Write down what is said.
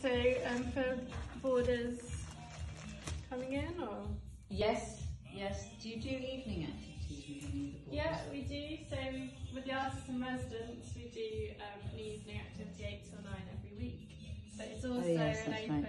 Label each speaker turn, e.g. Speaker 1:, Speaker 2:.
Speaker 1: So um, for boarders coming in or?
Speaker 2: Yes, yes. Do you do evening activities with the?
Speaker 1: Yeah, we do. So with the artists and residents, we do um, an evening activity eight till nine every week. But it's oh, also
Speaker 2: yes,
Speaker 1: an open
Speaker 2: right.